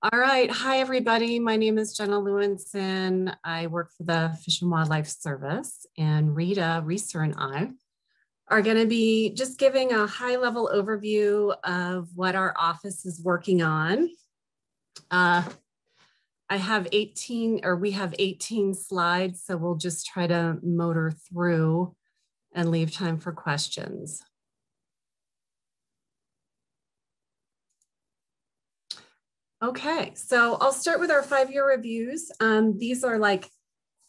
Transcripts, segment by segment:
All right. Hi, everybody. My name is Jenna Lewinsohn. I work for the Fish and Wildlife Service, and Rita Reisor and I are going to be just giving a high level overview of what our office is working on. Uh, I have 18, or we have 18 slides, so we'll just try to motor through and leave time for questions. Okay, so I'll start with our five-year reviews. Um, these are like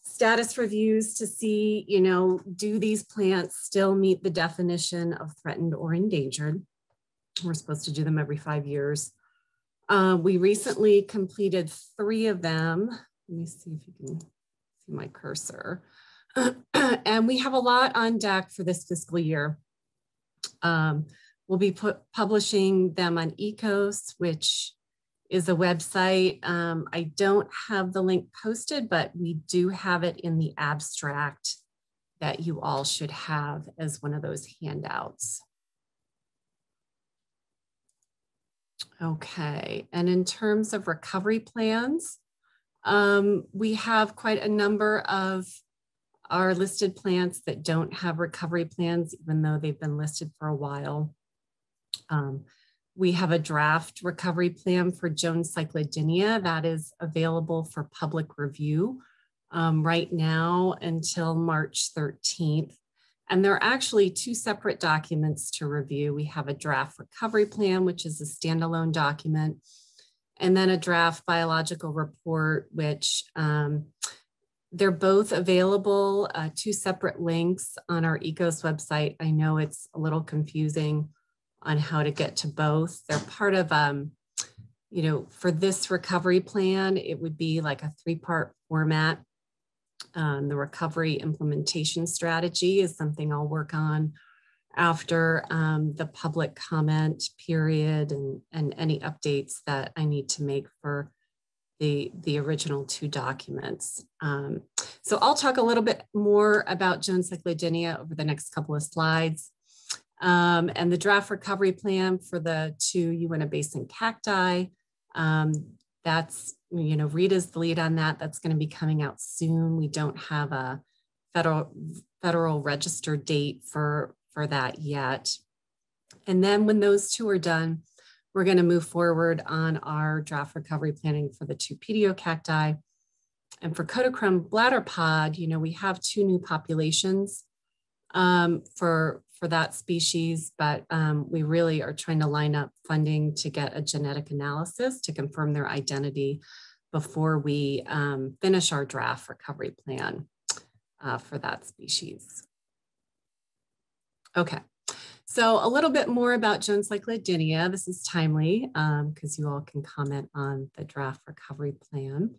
status reviews to see, you know, do these plants still meet the definition of threatened or endangered? We're supposed to do them every five years. Uh, we recently completed three of them. Let me see if you can see my cursor. and we have a lot on deck for this fiscal year. Um, we'll be publishing them on ECOS, which is a website. Um, I don't have the link posted, but we do have it in the abstract that you all should have as one of those handouts. Okay, and in terms of recovery plans, um, we have quite a number of our listed plants that don't have recovery plans, even though they've been listed for a while. Um, we have a draft recovery plan for Jones cycladenia that is available for public review um, right now until March 13th. And there are actually two separate documents to review. We have a draft recovery plan, which is a standalone document, and then a draft biological report, which um, they're both available, uh, two separate links on our ECOS website. I know it's a little confusing on how to get to both. They're part of, um, you know, for this recovery plan, it would be like a three part format. Um, the recovery implementation strategy is something I'll work on after um, the public comment period and, and any updates that I need to make for the, the original two documents. Um, so I'll talk a little bit more about Jones cycladenia over the next couple of slides. Um, and the draft recovery plan for the two Uinta Basin cacti. Um, that's, you know, Rita's the lead on that. That's going to be coming out soon. We don't have a federal federal register date for, for that yet. And then when those two are done, we're going to move forward on our draft recovery planning for the two cacti. And for Kodachrome bladder pod, you know, we have two new populations um, for for that species, but um, we really are trying to line up funding to get a genetic analysis to confirm their identity before we um, finish our draft recovery plan uh, for that species. Okay, so a little bit more about Jones cycladenia. This is timely because um, you all can comment on the draft recovery plan.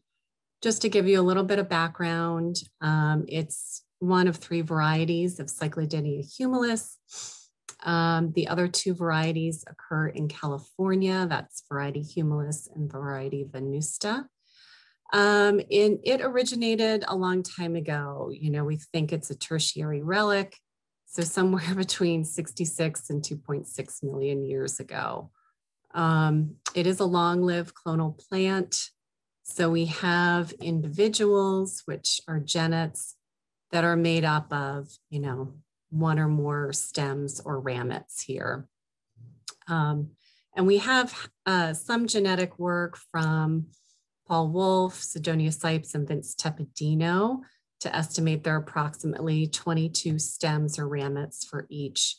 Just to give you a little bit of background, um, it's one of three varieties of Cycladenia humilis. Um, the other two varieties occur in California. That's variety humilis and variety venusta. Um, and it originated a long time ago. You know, we think it's a tertiary relic. So somewhere between 66 and 2.6 million years ago. Um, it is a long-lived clonal plant. So we have individuals, which are genets, that are made up of, you know, one or more stems or ramets here. Um, and we have uh, some genetic work from Paul Wolf, Sedonia Sipes, and Vince Tepedino to estimate there are approximately 22 stems or ramets for each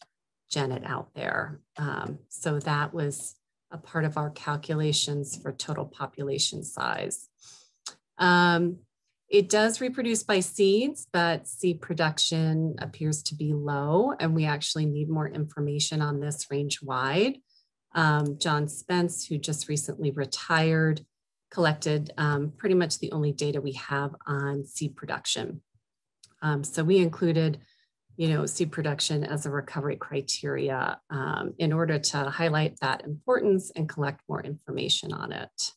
genet out there. Um, so that was a part of our calculations for total population size. Um, it does reproduce by seeds, but seed production appears to be low, and we actually need more information on this range wide. Um, John Spence, who just recently retired, collected um, pretty much the only data we have on seed production. Um, so we included, you know, seed production as a recovery criteria um, in order to highlight that importance and collect more information on it.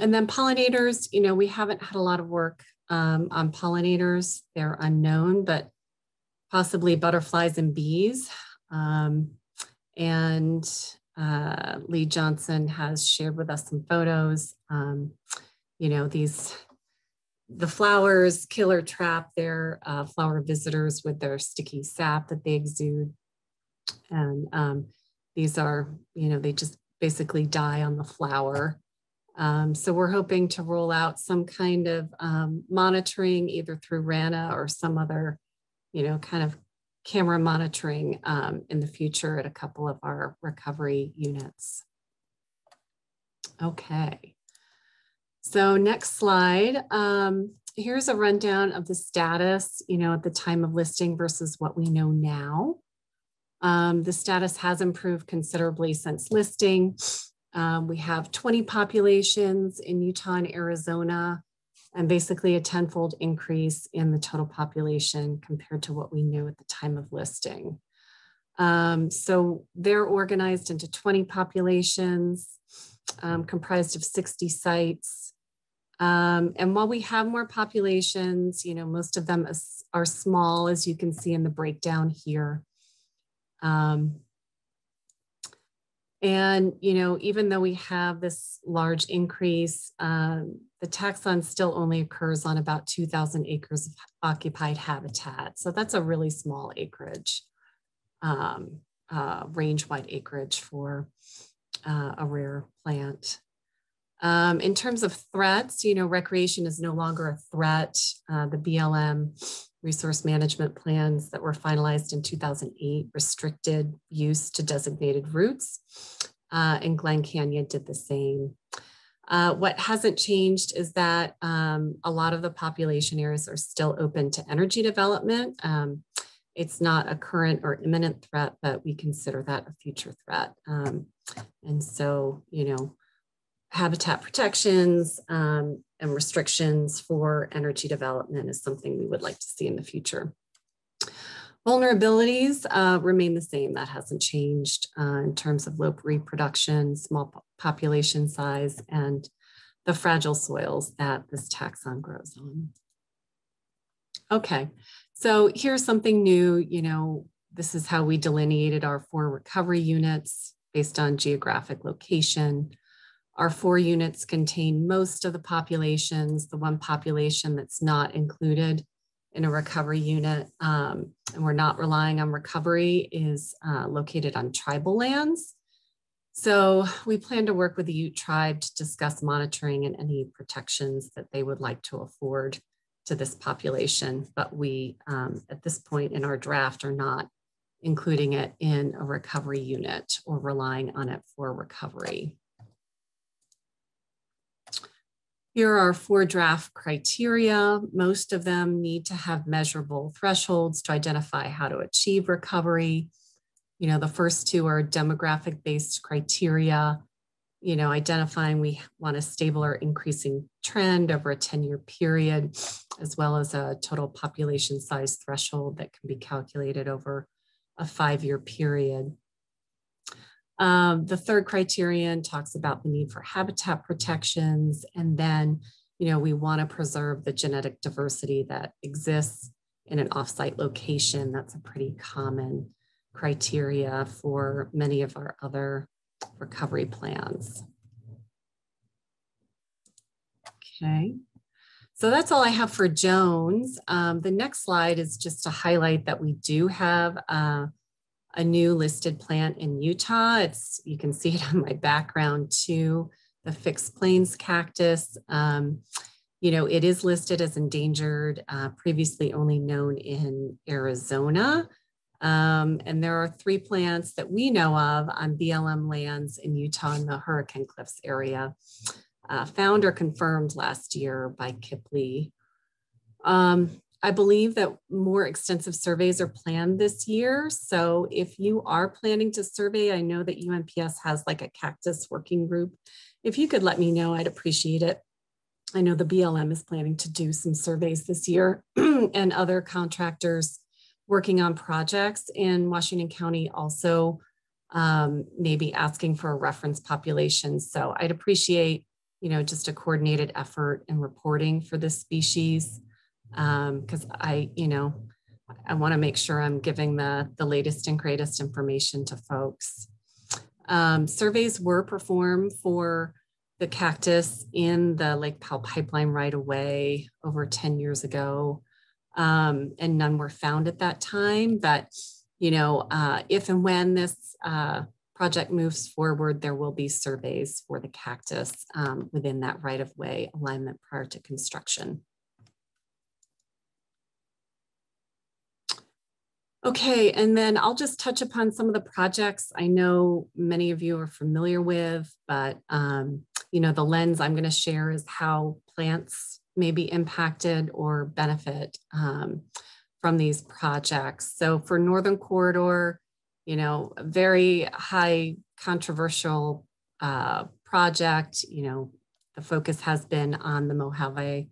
And then pollinators, you know, we haven't had a lot of work um, on pollinators. They're unknown, but possibly butterflies and bees. Um, and uh, Lee Johnson has shared with us some photos. Um, you know, these, the flowers killer trap their uh, flower visitors with their sticky sap that they exude. And um, these are, you know, they just basically die on the flower. Um, so we're hoping to roll out some kind of um, monitoring either through RANA or some other, you know, kind of camera monitoring um, in the future at a couple of our recovery units. Okay. So next slide. Um, here's a rundown of the status, you know, at the time of listing versus what we know now. Um, the status has improved considerably since listing. Um, we have 20 populations in Utah and Arizona, and basically a tenfold increase in the total population compared to what we knew at the time of listing. Um, so they're organized into 20 populations, um, comprised of 60 sites. Um, and while we have more populations, you know, most of them are small, as you can see in the breakdown here. Um, and, you know, even though we have this large increase, um, the taxon still only occurs on about 2,000 acres of occupied habitat. So that's a really small acreage, um, uh, range-wide acreage for uh, a rare plant. Um, in terms of threats, you know, recreation is no longer a threat. Uh, the BLM resource management plans that were finalized in 2008 restricted use to designated routes, uh, and Glen Canyon did the same. Uh, what hasn't changed is that um, a lot of the population areas are still open to energy development. Um, it's not a current or imminent threat, but we consider that a future threat. Um, and so, you know, habitat protections um, and restrictions for energy development is something we would like to see in the future. Vulnerabilities uh, remain the same. That hasn't changed uh, in terms of low reproduction, small population size, and the fragile soils that this taxon grows on. Okay, so here's something new. You know, this is how we delineated our four recovery units based on geographic location. Our four units contain most of the populations. The one population that's not included in a recovery unit, um, and we're not relying on recovery, is uh, located on tribal lands. So we plan to work with the Ute tribe to discuss monitoring and any protections that they would like to afford to this population. But we, um, at this point in our draft, are not including it in a recovery unit or relying on it for recovery. Here are four draft criteria. Most of them need to have measurable thresholds to identify how to achieve recovery. You know, the first two are demographic based criteria, you know, identifying we want a stable or increasing trend over a 10 year period, as well as a total population size threshold that can be calculated over a five year period. Um, the third criterion talks about the need for habitat protections. And then, you know, we want to preserve the genetic diversity that exists in an offsite location. That's a pretty common criteria for many of our other recovery plans. Okay. So that's all I have for Jones. Um, the next slide is just to highlight that we do have uh, a new listed plant in Utah. It's you can see it on my background too, the Fickeisen plains cactus. Um, you know, it is listed as endangered, uh, previously only known in Arizona. Um, and there are three plants that we know of on BLM lands in Utah in the Hurricane Cliffs area, uh, found or confirmed last year by Kipley. Um, I believe that more extensive surveys are planned this year. So if you are planning to survey, I know that UNPS has like a cactus working group. If you could let me know, I'd appreciate it. I know the BLM is planning to do some surveys this year and other contractors working on projects in Washington County also um, maybe asking for a reference population. So I'd appreciate, you know, just a coordinated effort in reporting for this species because um, I, you know, I want to make sure I'm giving the, the latest and greatest information to folks. Um, surveys were performed for the cactus in the Lake Powell pipeline right away over 10 years ago. Um, and none were found at that time. But, you know, uh, if and when this uh, project moves forward, there will be surveys for the cactus um, within that right of way alignment prior to construction. Okay, and then I'll just touch upon some of the projects I know many of you are familiar with, but um, you know, the lens I'm gonna share is how plants may be impacted or benefit um, from these projects. So for Northern Corridor, you know, a very high controversial uh, project, you know, the focus has been on the Mojave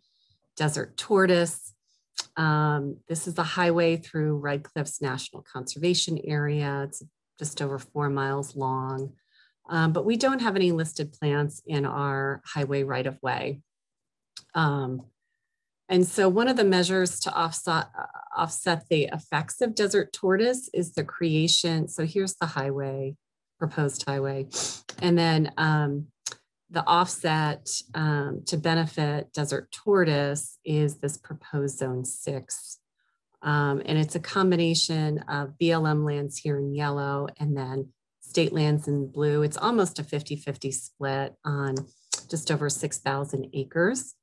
Desert Tortoise. Um, this is a highway through Red Cliffs National Conservation Area. It's just over four miles long, um, but we don't have any listed plants in our highway right of way. Um, and so one of the measures to offset, uh, offset the effects of desert tortoise is the creation. So here's the highway, proposed highway. And then um, the offset um, to benefit desert tortoise is this proposed zone six. Um, and it's a combination of BLM lands here in yellow and then state lands in blue. It's almost a 50-50 split on just over 6,000 acres.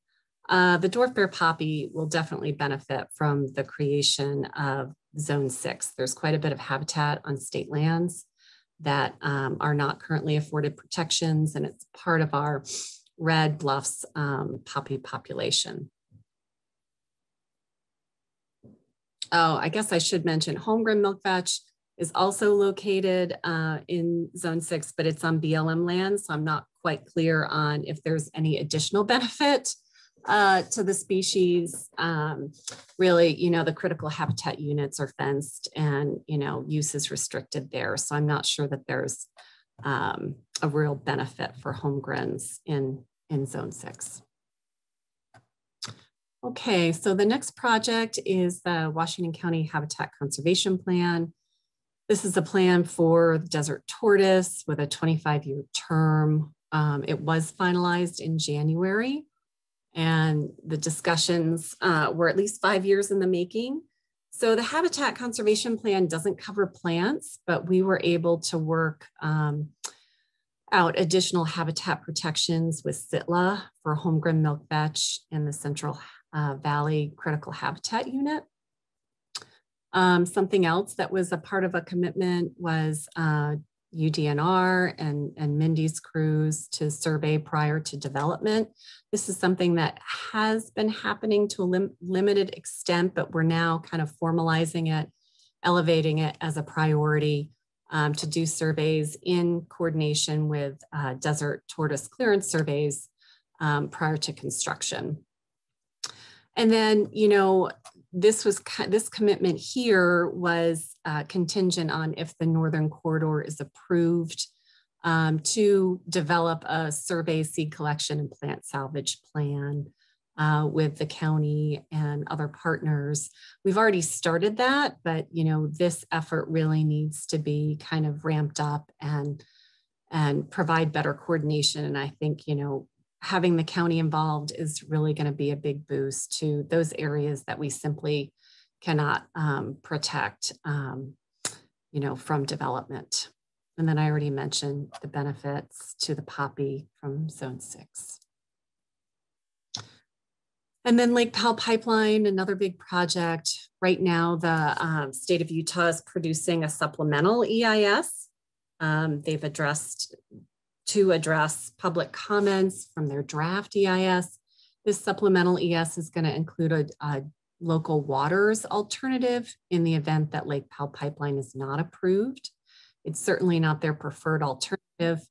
Uh, the dwarf bear poppy will definitely benefit from the creation of zone six. There's quite a bit of habitat on state lands that um, are not currently afforded protections, and it's part of our red bluffs um, poppy population. Oh, I guess I should mention Holmgren milkvetch is also located uh, in zone six, but it's on BLM land. So I'm not quite clear on if there's any additional benefit uh, to the species. Um, really, you know, the critical habitat units are fenced and, you know, use is restricted there. So I'm not sure that there's um, a real benefit for Holmgrens in, in zone six. Okay, so the next project is the Washington County Habitat Conservation Plan. This is a plan for the desert tortoise with a 25 year term. Um, it was finalized in January and the discussions uh, were at least five years in the making. So the Habitat Conservation Plan doesn't cover plants, but we were able to work um, out additional habitat protections with SITLA for Holmgren milkvetch and the Central uh, Valley Critical Habitat Unit. Um, something else that was a part of a commitment was uh, UDNR and, and Mindy's crews to survey prior to development. This is something that has been happening to a lim limited extent, but we're now kind of formalizing it, elevating it as a priority um, to do surveys in coordination with uh, desert tortoise clearance surveys um, prior to construction. And then, you know, this was this commitment here was uh, contingent on if the northern corridor is approved um, to develop a survey seed collection and plant salvage plan uh, with the county and other partners. We've already started that, but you know this effort really needs to be kind of ramped up and and provide better coordination. And I think you know having the county involved is really going to be a big boost to those areas that we simply cannot um, protect, um, you know, from development. And then I already mentioned the benefits to the poppy from zone six. And then Lake Powell Pipeline, another big project. Right now, the um, state of Utah is producing a supplemental EIS. Um, they've addressed to address public comments from their draft EIS. This supplemental ES is going to include a, a, local waters alternative in the event that Lake Powell pipeline is not approved. It's certainly not their preferred alternative,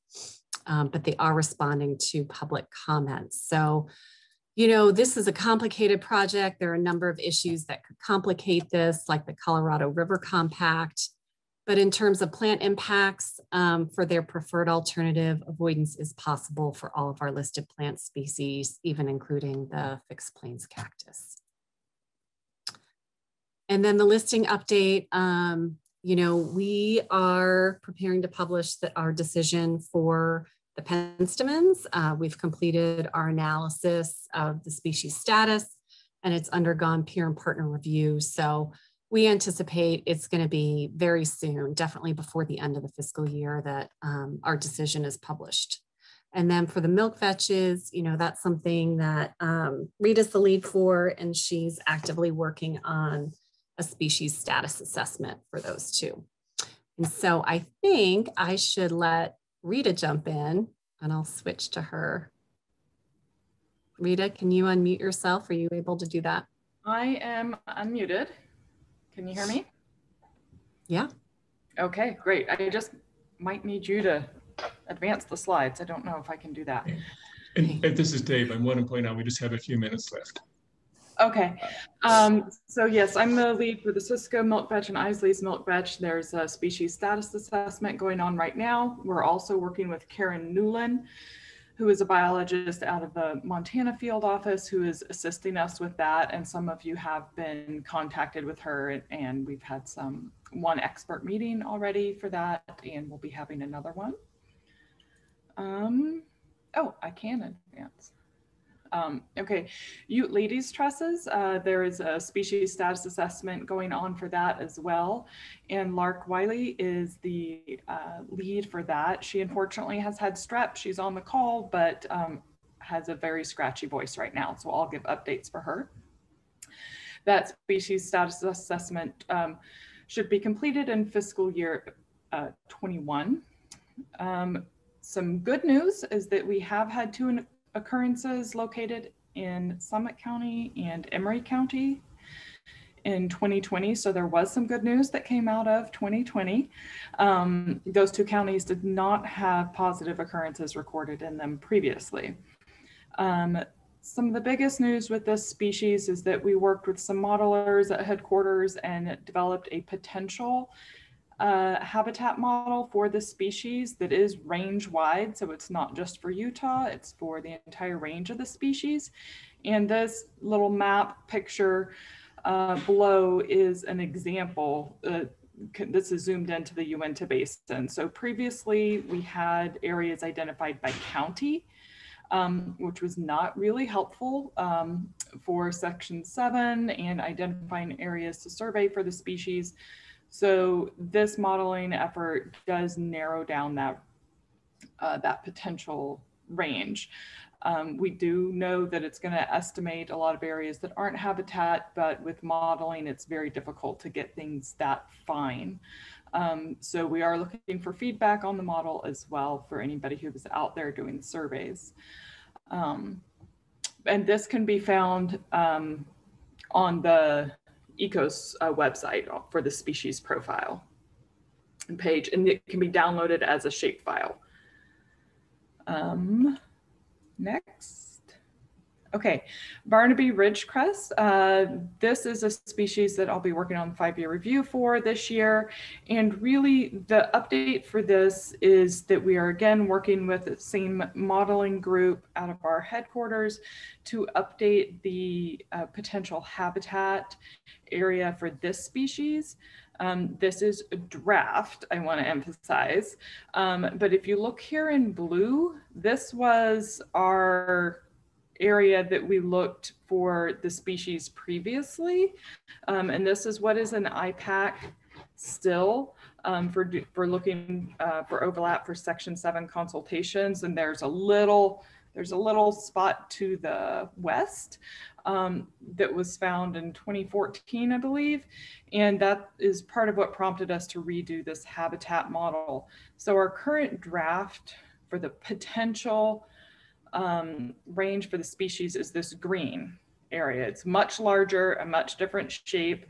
um, but they are responding to public comments. So, you know, this is a complicated project. There are a number of issues that could complicate this, like the Colorado River Compact, but in terms of plant impacts um, for their preferred alternative, avoidance is possible for all of our listed plant species, even including the Fickeisen plains cactus. And then the listing update, um, you know, we are preparing to publish the, our decision for the penstemons. Uh, we've completed our analysis of the species status and it's undergone peer and partner review. So we anticipate it's going to be very soon, definitely before the end of the fiscal year that um, our decision is published. And then for the milk vetches, you know, that's something that um, Rita's the lead for, and she's actively working on a species status assessment for those two. And so I think I should let Rita jump in and I'll switch to her. Rita, can you unmute yourself? Are you able to do that? I am unmuted. Can you hear me? Yeah. Okay, great. I just might need you to advance the slides. I don't know if I can do that. And, and this is Dave. I want to point out we just have a few minutes left. Okay. Um, so yes, I'm the lead for the Cisco milk vetch and Isely's milk vetch. There's a species status assessment going on right now. We're also working with Karen Newland, who is a biologist out of the Montana field office who is assisting us with that. And some of you have been contacted with her and we've had some one expert meeting already for that and we'll be having another one. Um, oh, I can advance. Um, okay, Ute ladies tresses, uh, there is a species status assessment going on for that as well. And Lark Wiley is the uh, lead for that. She unfortunately has had strep. She's on the call, but um, has a very scratchy voice right now. So I'll give updates for her. That species status assessment um, should be completed in fiscal year uh, 21. Um, some good news is that we have had two occurrences located in Summit County and Emery County in 2020. So there was some good news that came out of 2020. Um, those two counties did not have positive occurrences recorded in them previously. Um, some of the biggest news with this species is that we worked with some modelers at headquarters and developed a potential uh, habitat model for the species that is range wide. So it's not just for Utah, it's for the entire range of the species. And this little map picture uh, below is an example. Uh, this is zoomed into the Uinta Basin. So previously we had areas identified by county, um, which was not really helpful um, for section seven and identifying areas to survey for the species. So this modeling effort does narrow down that, uh, that potential range. Um, we do know that it's going to estimate a lot of areas that aren't habitat, but with modeling, it's very difficult to get things that fine. Um, so we are looking for feedback on the model as well for anybody who is out there doing surveys. Um, and this can be found um, on the ECOS uh, website for the species profile page, and it can be downloaded as a shapefile. Um, next. Okay, Barneby ridgecress. Uh, this is a species that I'll be working on five-year review for this year. And really the update for this is that we are again working with the same modeling group out of our headquarters to update the uh, potential habitat area for this species. Um, this is a draft, I want to emphasize. Um, but if you look here in blue, this was our area that we looked for the species previously. Um, and this is what is an IPAC still um, for, for looking uh, for overlap for section seven consultations. And there's a little, there's a little spot to the west um, that was found in 2014, I believe. And that is part of what prompted us to redo this habitat model. So our current draft for the potential um, range for the species is this green area. It's much larger, a much different shape.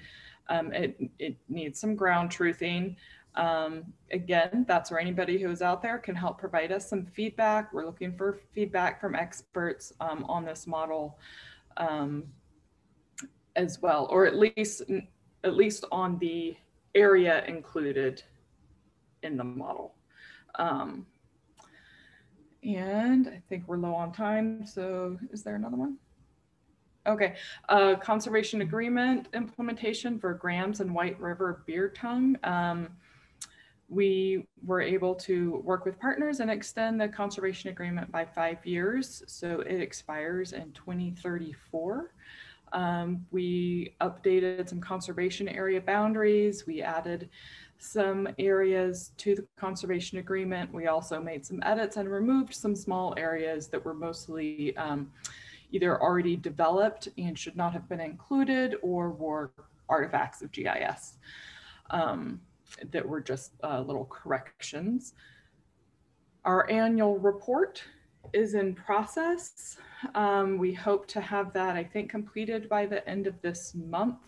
Um, it, it needs some ground truthing. Um, again, that's where anybody who is out there can help provide us some feedback. We're looking for feedback from experts um, on this model um, as well, or at least at least on the area included in the model. Um, and I think we're low on time. So is there another one? Okay, uh, conservation agreement implementation for Graham's and White River Beardtongue. Um, we were able to work with partners and extend the conservation agreement by five years. So it expires in 2034. Um, we updated some conservation area boundaries. We added some areas to the conservation agreement. We also made some edits and removed some small areas that were mostly um, either already developed and should not have been included or were artifacts of GIS um, that were just uh, little corrections. Our annual report is in process. Um, we hope to have that, I think, completed by the end of this month.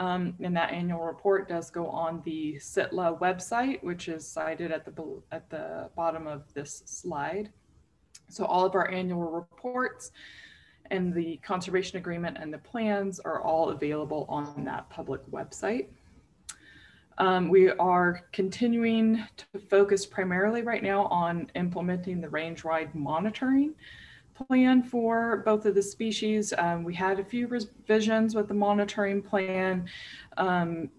Um, and that annual report does go on the SITLA website, which is cited at the, at the bottom of this slide. So all of our annual reports and the conservation agreement and the plans are all available on that public website. Um, we are continuing to focus primarily right now on implementing the range-wide monitoring plan for both of the species. Um, we had a few revisions with the monitoring plan um,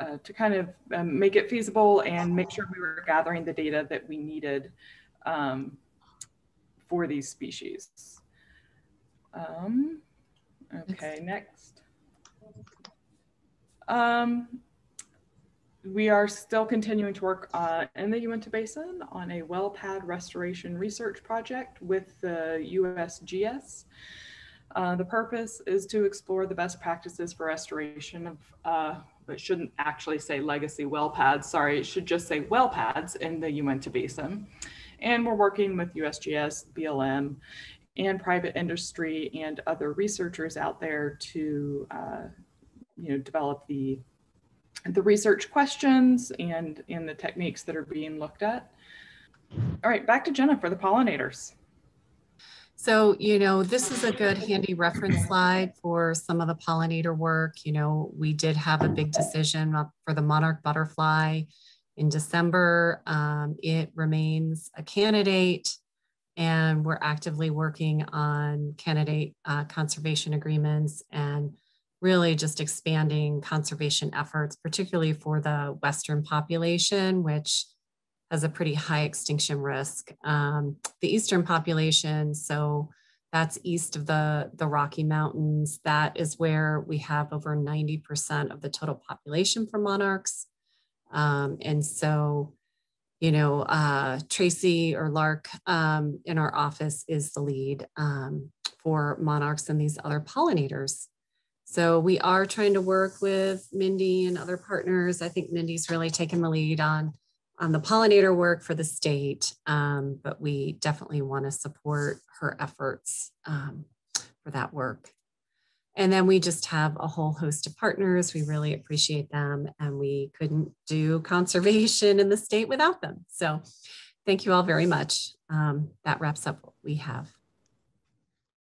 uh, to kind of um, make it feasible and make sure we were gathering the data that we needed um, for these species. Um, okay, next. We are still continuing to work uh, in the Uinta Basin on a well pad restoration research project with the USGS. Uh, the purpose is to explore the best practices for restoration of, uh, it shouldn't actually say legacy well pads, sorry, it should just say well pads in the Uinta Basin. And we're working with USGS, BLM, and private industry and other researchers out there to uh, you know develop the the research questions and and the techniques that are being looked at. All right, back to Jenna for the pollinators. So, you know, this is a good handy reference slide for some of the pollinator work. You know, we did have a big decision for the monarch butterfly in December. Um, it remains a candidate and we're actively working on candidate uh, conservation agreements and really just expanding conservation efforts, particularly for the Western population, which has a pretty high extinction risk. Um, the Eastern population, so that's east of the, the Rocky Mountains, that is where we have over 90% of the total population for monarchs. Um, and so you know, uh, Tracy or Lark um, in our office is the lead um, for monarchs and these other pollinators. So we are trying to work with Mindy and other partners. I think Mindy's really taken the lead on, on the pollinator work for the state, um, but we definitely want to support her efforts um, for that work. And then we just have a whole host of partners. We really appreciate them, and we couldn't do conservation in the state without them. So, thank you all very much. Um, that wraps up what we have.